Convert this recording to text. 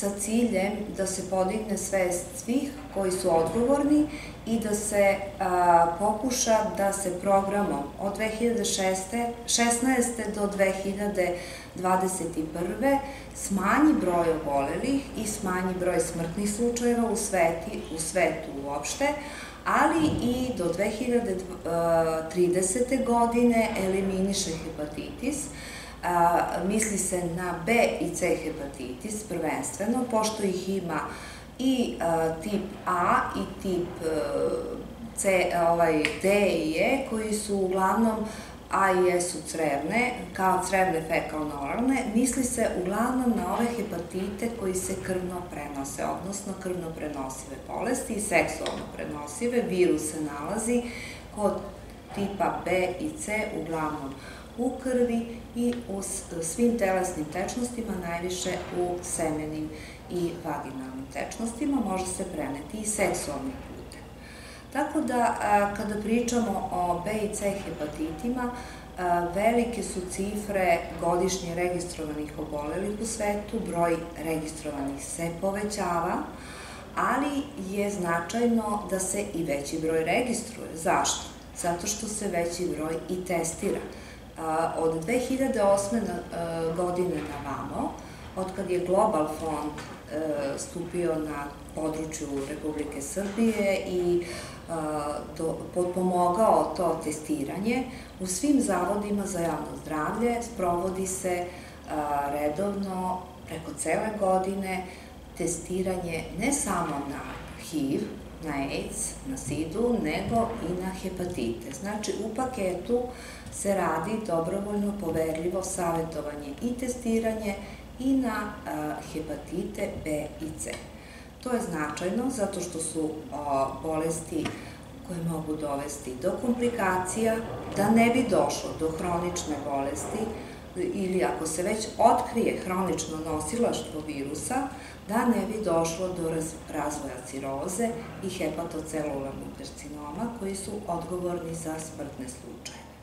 sa ciljem da se podigne svest svih koji su odgovorni i da se a, pokuša da se programom od 2016. do 2021. smanji broj obolelih i smanji broj smrtnih slučajeva u, sveti, u svetu uopšte, ali i do 2030. godine eliminiše hepatitis, a, misli se na B i C hepatitis prvenstveno, pošto ih ima i tip A i tip a, C, ovaj, D i E, koji su uglavnom A i E su crevne, kao crevne fekalno-oralne, misli se uglavnom na ove hepatite koji se krvno prenose, odnosno krvno prenosive bolesti i seksualno prenosive. Virus se nalazi kod tipa B i C uglavnom u krvi i u svim telesnim tečnostima, najviše u semenim i vaginalnim tečnostima, može se preneti i seksualnim putem. Tako da, kada pričamo o B i C hepatitima, velike su cifre godišnje registrovanih obolelih u svetu, broj registrovanih se povećava, ali je značajno da se i veći broj registruje. Zašto? Zato što se veći broj i testira. Od 2008. godine na vamo, od kad je Global fond stupio na području Republike Srbije i podpomogao to testiranje, u svim zavodima za javno zdravlje sprovodi se redovno preko cele godine testiranje ne samo na HIV, na AIDS, na SIDU, nego i na hepatite. Znači, u paketu se radi dobrovoljno, poverljivo savjetovanje i testiranje i na hepatite B i C. To je značajno zato što su bolesti koje mogu dovesti do komplikacija, da ne bi došlo do hronične bolesti ili ako se već otkrije hronično nosilaštvo virusa, da ne bi došlo do razvoja ciroze i hepatocelularnog karcinoma koji su odgovorni za smrtne slučaje.